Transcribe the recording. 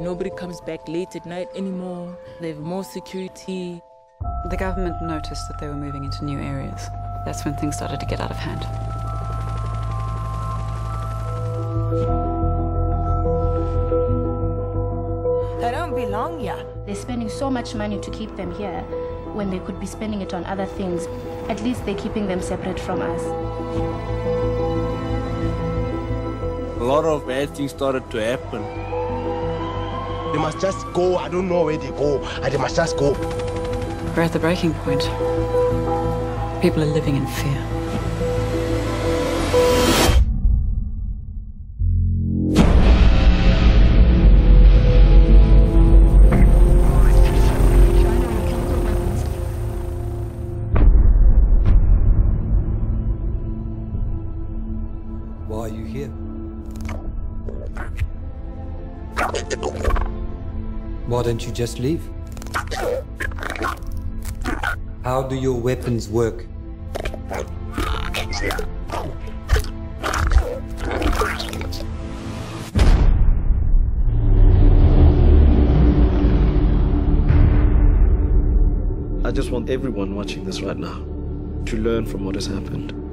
Nobody comes back late at night anymore. They have more security. The government noticed that they were moving into new areas. That's when things started to get out of hand. They don't belong here. They're spending so much money to keep them here when they could be spending it on other things. At least they're keeping them separate from us. A lot of bad things started to happen. They must just go. I don't know where they go. And they must just go. We're at the breaking point. People are living in fear. Why are you here? Why don't you just leave? How do your weapons work? I just want everyone watching this right now to learn from what has happened.